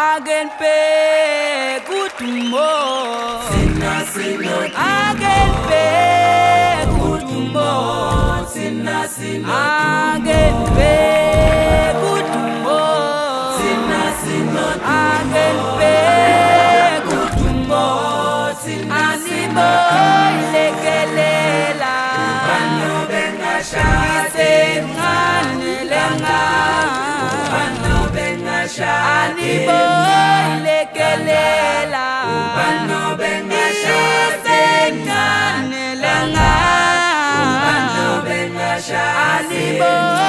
agenpe kutumbo. Sina sino agenpe kutumbo. Sina sino agenpe kutumbo. Sina sino agenpe kutumbo. Animo ilekelela Bano bengashade sencane bengasha anibo lekelela ubano bengasha sengane langa. Ubano bengasha anibo